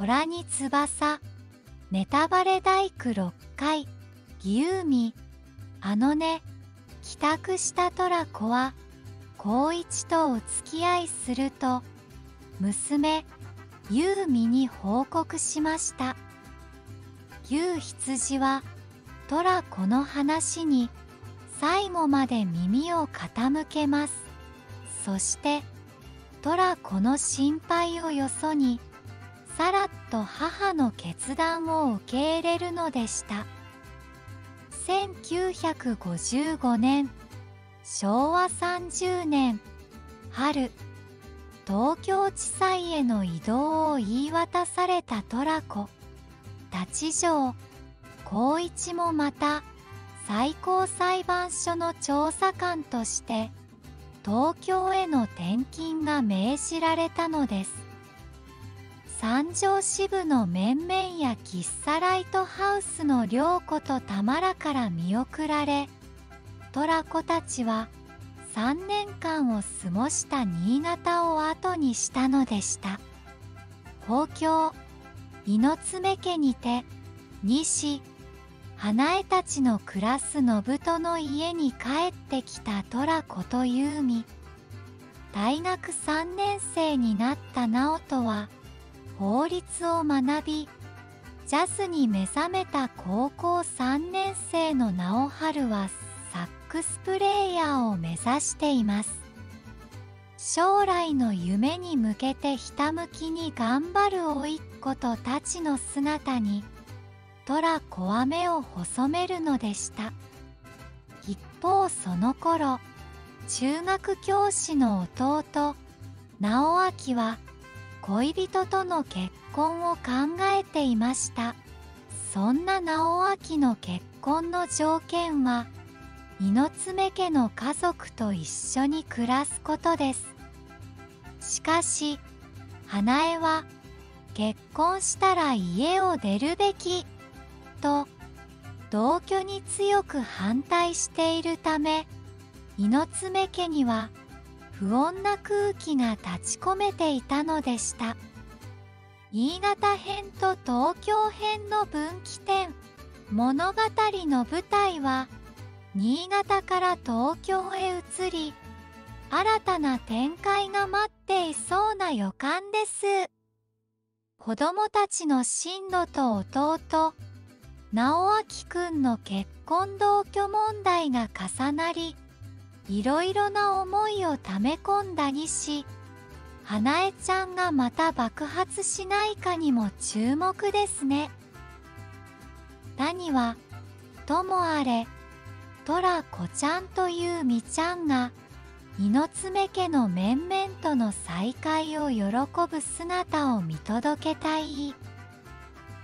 虎に翼。ネタバレ大工6回。義勇美。あのね。帰宅した虎子は。光一とお付き合いすると。娘。優美に報告しました。牛羊は。虎子の話に。最後まで耳を傾けます。そして。虎子の心配をよそに。さらっと母の決断を受け入れるのでした。1955年昭和30年春東京地裁への移動を言い渡された虎子立城光一もまた最高裁判所の調査官として東京への転勤が命じられたのです。三条支部の面々や喫茶ライトハウスの良子と玉らから見送られ虎子たちは3年間を過ごした新潟を後にしたのでした。東京猪爪家にて西花江たちの暮らす信人の家に帰ってきた虎子と優美大学3年生になった直人は法律を学びジャズに目覚めた高校3年生の直春はサックスプレーヤーを目指しています。将来の夢に向けてひたむきに頑張る甥っ子とたちの姿に虎小雨を細めるのでした。一方その頃中学教師の弟直明は恋人との結婚を考えていました。そんな直明の結婚の条件は猪爪家の家族と一緒に暮らすことです。しかし花江は結婚したら家を出るべきと同居に強く反対しているため猪爪家には不穏な空気が立ち込めていたのでした。新潟編と東京編の分岐点。物語の舞台は新潟から東京へ移り新たな展開が待っていそうな予感です。子供たちの進路と弟直明くんの結婚同居問題が重なりいろいろな思いをため込んだ西花江ちゃんがまた爆発しないかにも注目ですね。何はともあれトラコちゃんというみちゃんが猪爪家の面々との再会を喜ぶ姿を見届けたい